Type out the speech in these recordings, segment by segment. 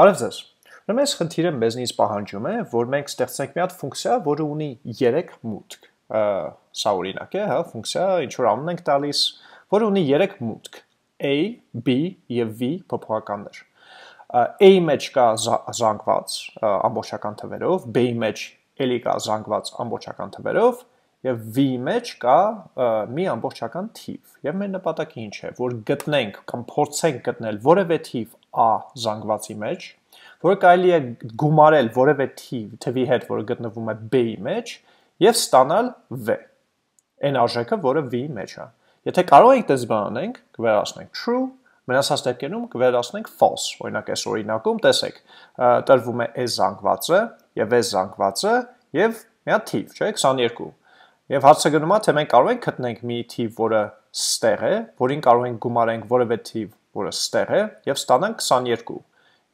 Բարև ձեզ։ Ուրեմն այս խնդիրը մեզնից պահանջում է, որ մենք ստեղծենք մի հատ ֆունկցիա, որը ունի 3 մուտք։ Սա օրինակ է, հա, ֆունկցիա, ինչ որ անուն ենք տալիս, որը ունի 3 մուտք. a, b եւ v փոփոխականներ։ a-ի մեջ կա զանգված ամբողջական թվերով, b-ի մեջ էլի կա զանգված ամբողջական թվերով եւ v-ի մեջ կա մի ամբողջական թիվ։ Եվ մեր նպատակը ինչ է, որ գտնենք կամ փորձենք գտնել որևէ թիվ a զանգվածի մեջ, որը կարելի է գումարել որևէ թվի հետ, որը գտնվում է b-ի մեջ, եւ ստանալ v։ Այն արժեքը, որը v-ի մեջ է։ Եթե կարող ենք դες բան անենք, կվերացնենք true, մնացած դեպքերում կվերացնենք false։ Օրինակ այս օրինակում տեսեք, տրվում է s զանգվածը եւ s զանգվածը եւ մի հատ թիվ, չէ՞, 22։ Եվ հարցը գնում է, թե մենք կարող ենք գտնենք մի թիվ, որը ստեղ է, որին կարող ենք գումարենք որևէ թիվ, որը ստեղ է, եւ ստանանք 22։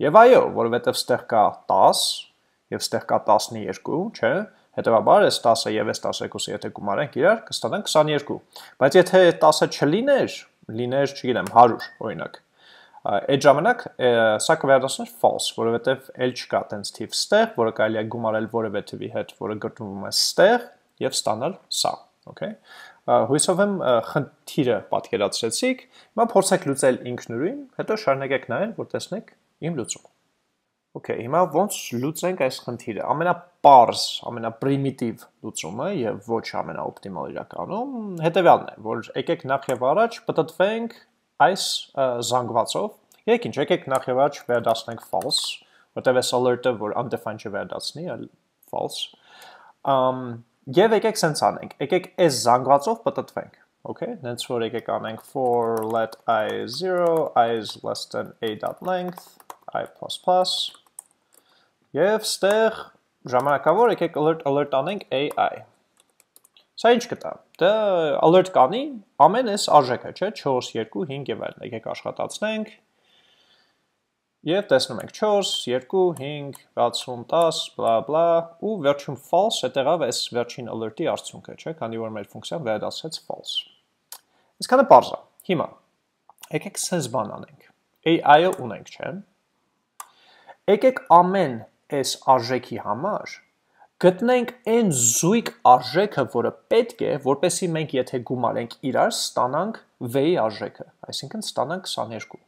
Եվ այո, որովհետև ստեղ կա 10 եւ ստեղ կա 12, չէ՞։ Հետևաբար այս 10-ը եւ այս 12-ը եթե գումարենք իրար, կստանանք 22։ Բայց եթե 10-ը չլիներ, լիներ, չգիտեմ, 100, օրինակ, այդ ժամանակ սա կվերադառնար false, որովհետև ել չկա տենց թիվ ստեղ, որը կարելի է գումարել որևէ թվի հետ, որը գտնվում է ստեղ եւ ստանալ սա, okay։ Հույսով եմ խնդիրը պատկերացրեցիք։ Հիմա փորձեք լուծել ինքնուրույն, հետո շարունակեք նայել, որ տեսնեք իմ լուծումը։ Okay, հիմա ոնց լուծենք այս խնդիրը։ Ամենապարզ, ամենապրիմիտիվ լուծումը եւ ոչ ամենաօպտիմալ իրականում հետեւյալն է, որ եկեք նախ եւ առաջ պատտվենք այս զանգվածով։ Եկեք ինչ, եկեք նախ եւ առաջ վերադասնենք false, որտեղ այս alert-ը, որ undefined չվերադասնի, այլ false։ Um Եվ եկեք սենց անենք, եկեք այս զանգվածով պտտվենք, okay, նենց որ եկեք անենք for let i 0, i is less than a.length, i++, և ստեղ ժամանակավոր եկեք alert, alert անենք ai, Սա ինչ կտա, դա alert կանի ամեն այս արժեքը, չէ, 4, 2, 5 և այլն, եկեք աշխատացնենք, Եվ տեսնում ենք 4, 2, 5, 60, 10, բլա բլա, ու վերջում false հետեղավ այս վերջին alert-ի արդյունքը, չէ, քանի որ մեր ֆունկցիան վերադասեց false։ Այսքանը པարզ է։ Հիմա եկեք sense բան անենք։ AI-ը ունենք, չէ։ Եկեք ամեն այս արժեքի համար գտնենք այն զույգ արժեքը, որը պետք է, որպեսի մենք եթե գումարենք իրար, ստանանք v-ի արժեքը, այսինքն ստանանք 22։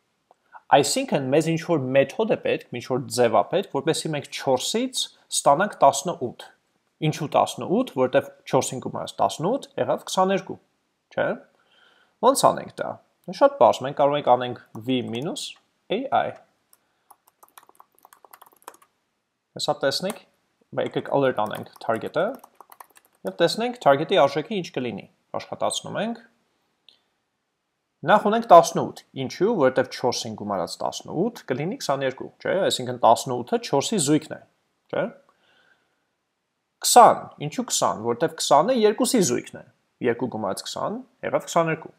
Այսինքն մեզ ինչ որ մեթոդ է պետք, ինչ որ ձև է պետք, որպեսզի մենք 4-ից ստանանք 18։ Ինչու 18, որտեվ 4-ին գումարած 18 եղավ 22, չէ՞։ Ոնց անենք դա։ Շատ բարձ, մենք կարող ենք անենք v-ai։ Հեսա տեսնենք, եկեք alert անենք target-ը, և տեսնենք target-ի արժեքը ինչ կլինի։ Աշխատացնում ենք, Նախ ունենք 18, ինչու, որովհետև 4-ին գումարած 18 կլինի 22, չէ, այսինքն 18-ը 4-ի զույգն է, չէ։ 20, ինչու 20, որովհետև 20-ը 2-ի զույգն է, 2 գումարած 20 եղավ 22։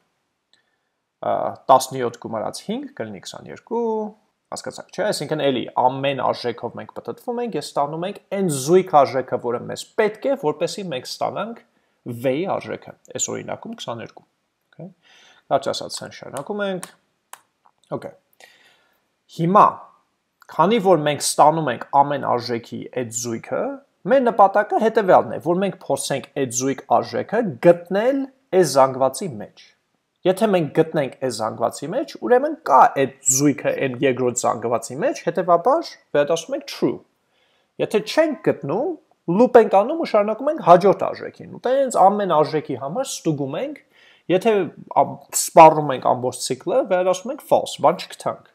17 գումարած 5 կլինի 22, հասկացաք, չէ, այսինքն էլի ամեն արժեքով մենք պատտվում ենք, ես ստանում ենք այն զույգ արժեքը, որը մեզ պետք է, որպեսի մենք ստանանք v-ի արժեքը, այս օրինակում 22, okay։ Լաց ասացան շարունակում ենք։ Okay։ Հիմա, քանի որ մենք ստանում ենք ամեն արժեքի այդ զույգը, մեր նպատակը հետևյալն է, որ մենք փորձենք այդ զույգ արժեքը գտնել այս զանգվածի մեջ։ Եթե մենք գտնենք այս զանգվածի մեջ, ուրեմն կա այդ զույգը այն երկրորդ զանգվածի մեջ, հետեւաբար վերադասում ենք true։ Եթե չենք գտնում, loop ենք անում ու շարունակում ենք հաջորդ արժեքին։ Ու տենց ամեն արժեքի համար ստուգում ենք Եթե սպառում ենք ամբողջ ցիկլը, վերադասում ենք false, բան չգտանք։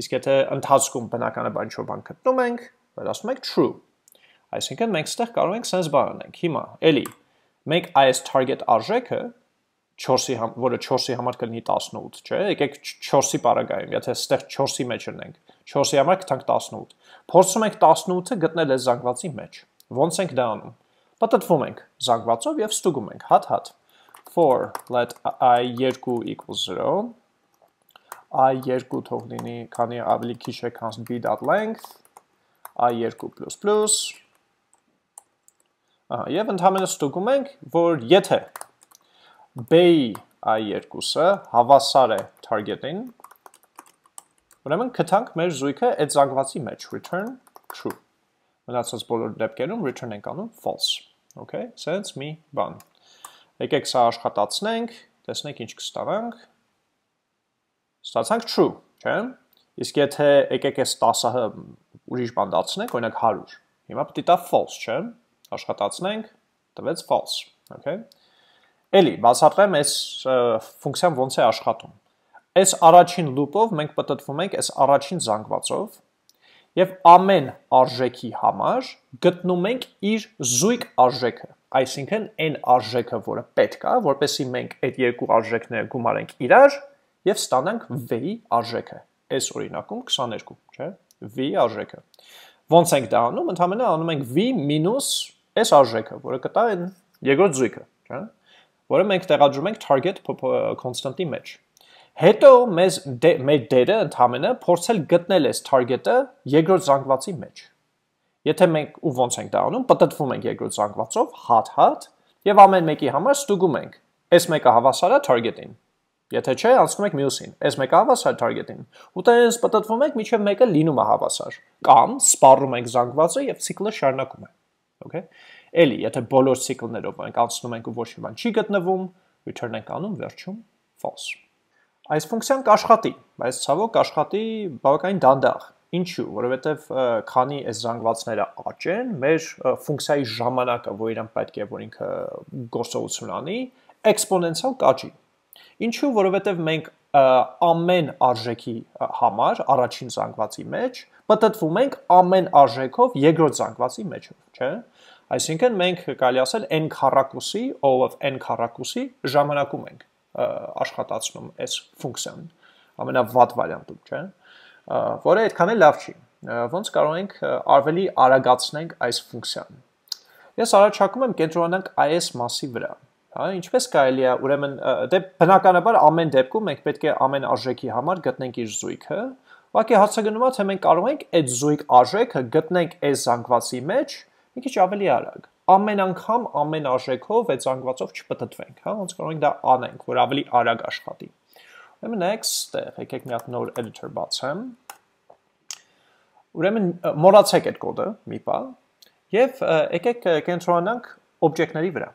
Իսկ եթե ընթացքում բնականաբար ինչ-որ բան գտնում ենք, վերադասում ենք true։ Այսինքն մենք ստեղ կարող ենք sense բան անենք։ Հիմա, էլի, մենք այս target արժեքը 4-ի համ, որը 4-ի համար կլինի 18, չէ՞։ Եկեք 4-ի պարագայում, եթե ստեղ 4-ի մեջ ունենք, 4-ի համար կտանք 18։ Փորձում ենք 18-ը գտնել այս զանգվածի մեջ։ Ոնց ենք դա անում։ Պատտվում ենք զանգվածով եւ ստուգում ենք հատ-հատ for let i2 equals 0 i2 թող լինի, քանի ավելի քիչ է քան b.length i2++ Ահա, եւ ընդհանրապես ստուգում ենք, որ եթե b-ի i2-ը հավասար է target-ին, Ուրեմն գտանք մեր զույգը այդ զանգվածի մեջ return true։ Մնացած բոլոր դեպքերում return ենք անում false։ Okay, sense մի բան։ Եկեք սա աշխատացնենք, տեսնենք ինչ կստանանք։ Ստացանք true, չէ՞։ Իսկ եթե եկեք այս 10-ը ուրիշ բան դարձնենք, օրինակ 100, հիմա պետք է տա false, չէ՞։ Աշխատացնենք, տվեց false, okay։ Էլի, բացատրեմ այս ֆունկցիան ոնց է աշխատում։ Այս առաջին loop-ով մենք պատտվում ենք այս առաջին զանգվածով եւ ամեն արժեքի համար գտնում ենք իր զույգ արժեքը։ Այսինքն այն արժեքը, որը պետք է, որպեսզի մենք այդ երկու արժեքները գումարենք իրար եւ ստանանք v-ի արժեքը։ Այս օրինակում 22, չէ՞։ v-ի արժեքը։ Ոնց ենք դա անում։ Ընդհանրապես անում ենք v մինուս այս արժեքը, որը կտա այն երկրորդ զույգը, չէ՞։ Որը մենք տեղադրում ենք target constant-ի մեջ։ Հետո մեզ դե, մեր դերը ընդհանրը փորձել գտնել այս target-ը երկրորդ զանգվածի մեջ։ Եթե մենք ու ոնց ենք դա անում, պատտվում ենք երկրորդ զանգվածով հատ-հատ եւ ամեն մեկի համար ստուգում ենք։ Այս մեկը հավասար է target-ին։ Եթե չէ, անցնում ենք մյուսին։ Այս մեկը հավասար target-ին։ Ուտենց պատտվում ենք, միջև մեկը լինում է հավասար։ Կամ սպառում ենք զանգվածը եւ ցիկլը շարունակում է։ Okay։ Էլի, եթե բոլոր ցիկլներով ենք անցնում ենք ու ոչ մի բան չի գտնվում, return ենք անում վերջում false։ Այս ֆունկցիան կաշխատի, բայց ցավոք կաշխատի բավականին դանդաղ։ Ինչու՞, որովհետև քանի այս զանգվածները աճ են, մեր ֆունկցիայի ժամանակը, որ իրեն պետք է որ ինքը գործողություն անի, էքսպոնենցիալ կաճի։ Ինչու՞, որովհետև մենք ամեն արժեքի համար առաջին զանգվածի մեջ պատտվում ենք ամեն արժեքով երկրորդ զանգվածի մեջով, չէ՞։ Այսինքն մենք կարելի ասել n քառակուսի, O of n քառակուսի ժամանակում ենք աշխատացնում այս ֆունկցիան ամենավատ վարիանտում, չէ՞, որը այդքան էլ լավ չի։ Ոնց կարող ենք ավելի արագացնենք այս ֆունկցիան։ Ես առաջարկում եմ կենտրոնանանք այս մասի վրա։ Հա, ինչպես կարելի է, ուրեմն դե բնականաբար ամեն դեպքում մենք պետք է ամեն արժեքի համար գտնենք իր զույգը, ուղղակի հարցագնումա թե մենք կարող ենք այդ զույգ արժեքը գտնենք այս զանգվածի մեջ մի քիչ ավելի արագ ամեն անգամ ամեն արժեքով այդ զանգվածով չպտտվենք, հա, ոնց կարող ենք դա անենք, որ ավելի արագ աշխատի։ Ուրեմն next, եկեք մի հատ նոր editor բացեմ։ Ուրեմն մոռացեք այդ կոդը մի պա եւ եկեք կենտրոնանանք օբյեկտների վրա։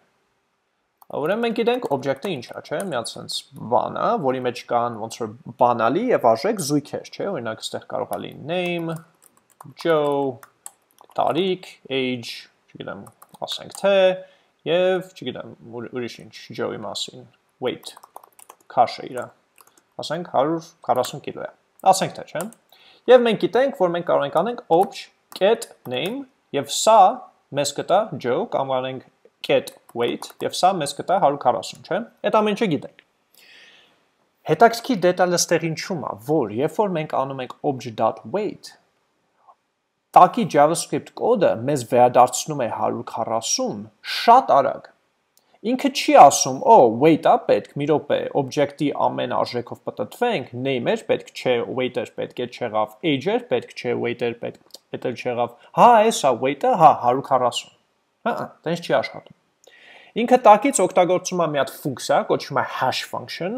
Ուրեմն մենք գիտենք օբյեկտը ինչ է, չէ՞, մի հատ sense բան է, որի մեջ կան ոնց որ բանալի եւ արժեք զույգեր, չէ՞, օրինակ այստեղ կարող է լինի name, Joe, տարիք, age, չգիտեմ, ասենք թե եւ չգիտեմ ուրիշ ինչ Joe-ի մասին weight քաշը իրա ասենք 140 կիլո է ասենք թե չէ եւ մենք գիտենք որ մենք կարող ենք անենք obj get name եւ սա մեզ կտա Joe կամ անենք weight եւ սա մեզ կտա 140 չէ այդ ամեն ինչը գիտենք հետաքրքիր դետալը ստեղ ինչու՞մ է որ երբ որ մենք անում ենք obj.weight տակի JavaScript կոդը մեզ վերադարձնում է 140 շատ արագ։ Ինքը չի ասում, «Օ, wait-a պետք, մի րոպե, օբյեկտի ամեն արժեքով պատտվենք, name-էր պետք չէ, wait-էր պետք է չեղավ, age-էր պետք չէ, wait-էր պետք, դա չեղավ։ Հա, էսա wait-ը, հա, 140։ Հա, տենց չի աշխատում։ Ինքը տակից օգտագործում է մի հատ ֆունկցիա, կոչվում է hash function,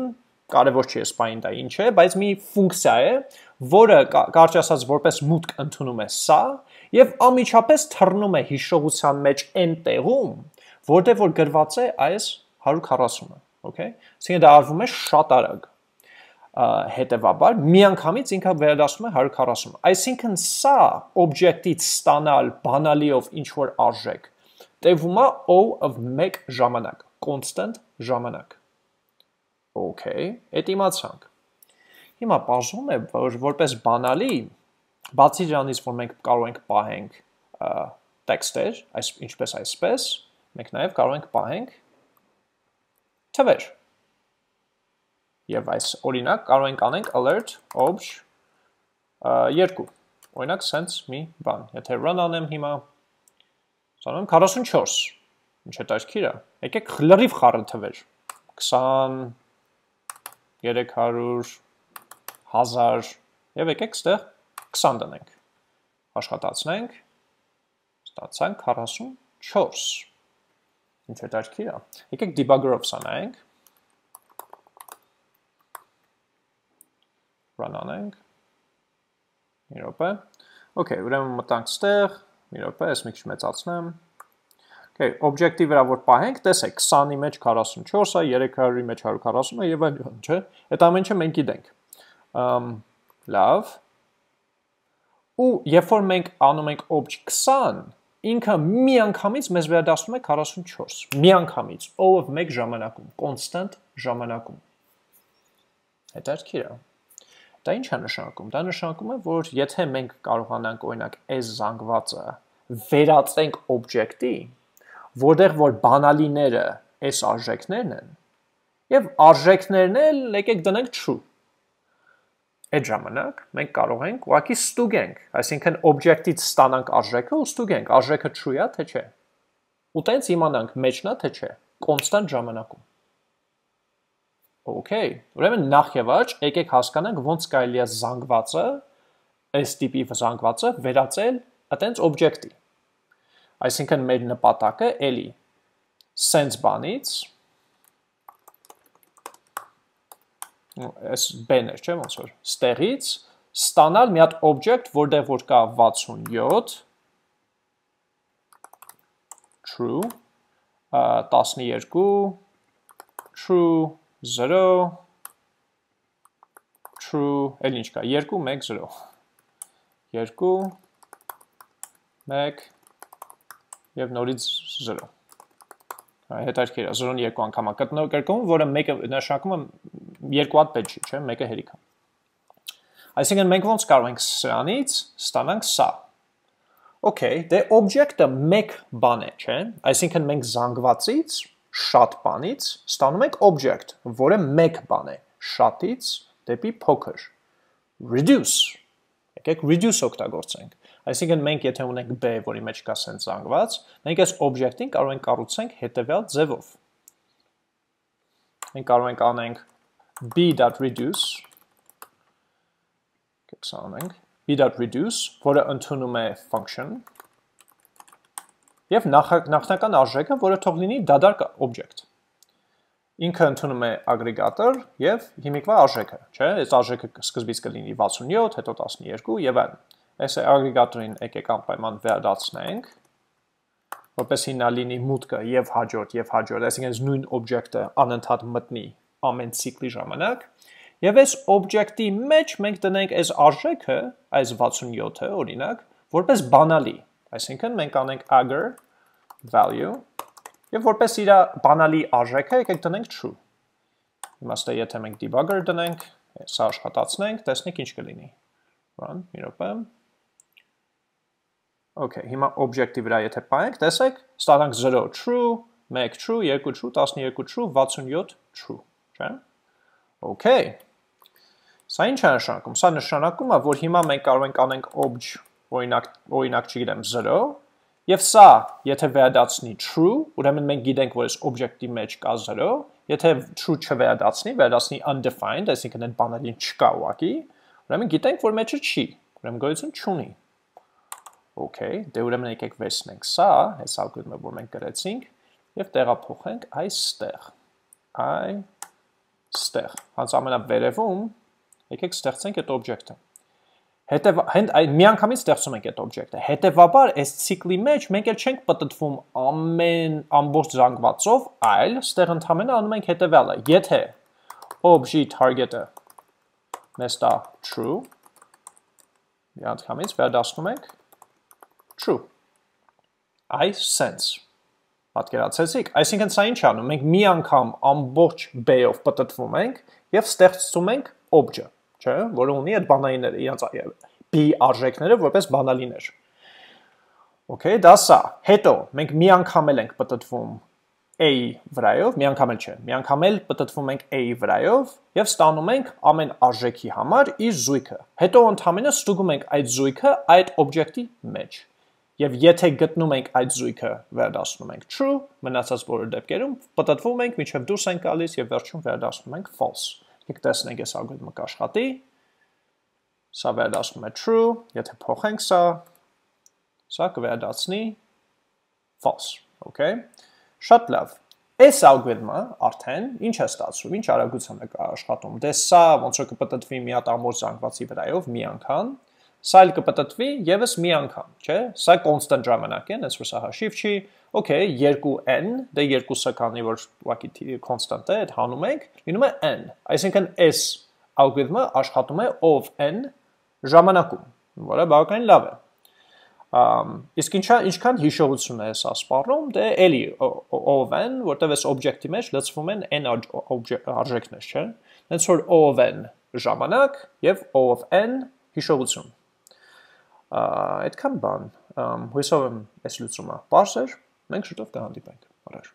կարևոր չի սպայն դա ինչ է, բայց մի ֆունկցիա է, որը կարճ ասած որպես մուտք ընդունում է սա եւ ամիջապես թռնում է հիշողության մեջ այն տեղում, որտեղ որ գրված է այս 140-ը, okay? Այսինքն դա արվում է շատ արագ հետևաբար միանգամից ինքը վերադասում է 140։ Այսինքն սա օբյեկտից ստանալ բանալիով ինչ որ արժեք տևում է O of 1 ժամանակ, constant ժամանակ։ Okay, այդ իմացանք։ Հիմա բաժում է, որ որպես բանալի, բացի դրանից, որ մենք կարող ենք պահենք տեքստեր, այս ինչպես այսպես, մենք նաև կարող ենք պահենք թվեր։ Եվ այս օրինակ կարող ենք անենք alert obj 2։ Օրինակ sense մի բան։ Եթե run անեմ հիմա, ստանում 44։ Ինչ է տաշքիր է։ Եկեք լրիվ խառը թվեր։ 20 300 1000 եւ եկեք ստեղ 20 դնենք։ Աշխատացնենք։ Ստացանք 44։ Ինչ է դարքիրա։ Եկեք debugger-ով սանայենք։ Run անենք։ Մի րոպե։ Okay, ուրեմն մտանք ստեղ, մի րոպե, ես մի քիչ մեծացնեմ։ Okay, օբյեկտի վրա որ պահենք, տեսեք 20-ի մեջ 44-ը, 300-ի մեջ 140-ը եւ այլն, չէ՞։ Այդ ամենը մենք գիտենք։ Ամ լավ։ Ու երբ որ մենք անում ենք object 20, ինքը մի անգամից մեզ վերադասնում է 44։ Մի անգամից, ով մեկ ժամանակում, constant ժամանակում։ Հետաքրքիր է։ Դա ինչ է նշանակում։ Դա նշանակում է, որ եթե մենք կարողանանք օրինակ այս զանգվածը վերածենք օբյեկտի, որտեղ որ բանալիները այս արժեքներն են, եւ արժեքներն էլ եկեք դնենք true։ Այդ ժամանակ մենք կարող ենք ուղղակի ստուգենք, այսինքն օբյեկտից ստանանք արժեքը ու ստուգենք, արժեքը true-ա թե չէ։ Ու տենց իմանանք մեջնա թե չէ, կոնստանտ ժամանակում։ Okay, ուրեմն նախ եւ առաջ եկեք հասկանանք ոնց կարելի է զանգվածը, այս տիպի զանգվածը վերածել այտենց օբյեկտի։ Այսինքն մեր նպատակը էլի sense բանից այս բեներ, չէ՞ ոնց որ ստեղից ստանալ մի հատ օբյեկտ, որտեղ որ կա 67 true 12 true 0 true, էլ ինչ կա, 2 1 0 2 1 եւ նորից 0 հետարքիր է 0-ն երկու անգամ է կրկնում, որը մեկը նշանակում է երկու հատ պետք չի, չէ, մեկը հերիք է։ Այսինքն մենք ոնց կարող ենք սրանից ստանանք սա։ Okay, դե օբյեկտը մեկ բան է, չէ՞։ Այսինքն մենք զանգվածից շատ բանից ստանում ենք օբյեկտ, որը մեկ բան է, շատից դեպի փոքր։ Reduce։ Եկեք reduce օգտագործենք։ Այսինքն մենք եթե ունենք b, որի մեջ կա sense զանգված, մենք այս օբյեկտին կարող ենք կառուցենք հետևյալ ձևով։ Մենք կարող ենք անենք b.reduce կսանենք b.reduce, որը ընդունում է function եւ նախնական արժեքը, որը թող լինի դադար օբյեկտ։ Ինքը ընդունում է ագրեգատոր եւ հիմիկվա արժեքը, չէ՞։ Այս արժեքը սկզբից կլինի 67, հետո 12 եւ այլն այս ագրեգատորին եկեք անպայման վերադարձնենք, որպեսի նա լինի մուտքը եւ հաջորդ եւ հաջորդ, այսինքն նույն օբյեկտը անընդհատ մտնի ամեն ցիկլի ժամանակ, եւ այս օբյեկտի մեջ մենք տնենք այս արժեքը, այս 67-ը օրինակ, որպես բանալի, այսինքն մենք անենք agar value եւ որպես իր բանալի արժեքը եկեք տնենք true։ Իմաստը եթե մենք debugger տնենք, սա աշխատացնենք, տեսնենք ինչ կլինի։ Run, մի րոպե։ Okay, հիմա օբյեկտի վրա եթե պայենք, տեսեք, ստանանք 0 true, 1 true, 2 true, 12 true, 67 true, չէ՞։ Okay։ Սա ինչ է նշանակում։ Սա նշանակում է, որ հիմա մենք կարող ենք անենք obj, օրինակ, օրինակ չգիտեմ 0, եւ սա, եթե վերադարձնի true, ուրեմն մենք գիտենք, որ այս օբյեկտի մեջ կա 0, եթե true չվերադարձնի, վերադարձնի undefined, այսինքն այդ բանալին չկա ուղակի, ուրեմն գիտենք, որ մեջը չի, ուրեմն գոյություն չունի։ Okay, դե ուրեմն եկեք վերցնենք սա, այս ալգորիթմը, որ մենք գրեցինք, եւ տեղափոխենք այստեղ։ Այստեղ։ Հենց ամենավերևում եկեք ստեղծենք այդ օբյեկտը։ Հետև հենց այն միանգամից ստեղծում ենք այդ օբյեկտը։ Հետևաբար այս ցիկլի մեջ մենք էլ չենք պատտվում ամեն ամբողջ զանգվածով, այլ ստեղ ընդհանրապես անում ենք հետևյալը։ Եթե object target-ը մեզ տա true, միանգամից վերադասնում ենք true։ Այս sense. Պատկերացեցիք, այսինքն սա ինչ անում, մենք մի անգամ ամբողջ b-ով պատտվում ենք եւ ստեղծում ենք object, չէ, որը ունի այդ բանալիները, իրենց b արժեքները որպես բանալիներ։ Okay, դա սա։ Հետո մենք մի անգամ էլ ենք պատտվում a-ի վրայով, մի անգամ էլ չէ, մի անգամ էլ պատտվում ենք a-ի վրայով եւ ստանում ենք ամեն արժեքի համար իր զույգը։ Հետո ընդհանրապես ստուգում ենք այդ զույգը այդ օբյեկտի մեջ։ Եվ եթե գտնում ենք այդ զույգը, վերադասնում ենք true, մնացած բոլոր դեպքերում պատտվում ենք, միջև դուրս ենք գալիս եւ վերջում վերադասնում ենք false։ Եկեք տեսնենք այս ալգորիթմը կաշխատի։ Սա վերադասնում է true, եթե փոխենք սա, սա կվերադասնի false, okay? Շատ լավ։ Այս ալգորիթմը արդեն ինչ է ստացվում, ինչ արագությամբ է աշխատում։ Դե սա ոնց որ կպտտվի մի հատ ամբողջ զանգվածի վրայով մի անգամ, սա էլ կպտտվի եւս մի անգամ, չէ՞։ Սա constant ժամանակ է, այնպես որ սա հաշիվ չի։ Okay, 2n, դե 2-ը քանի որ ուղղակի constant է, այդ հանում ենք, լինում է n։ Այսինքն s ալգորիթմը աշխատում է of n ժամանակում, որը բավականին լավ է։ Ամ իսկ ինչա ինչքան հիշողություն է սա սպառնում, դե էլի of n, որտեղ այս օբյեկտի մեջ լցվում են n արժեքներ, չէ՞։ Հենց որ of n ժամանակ եւ of n հիշողություն այդքան բան հույսով եմ այս լուծումը։ Պարզ էր, մենք շուտով կհանդիպենք։ Առաջ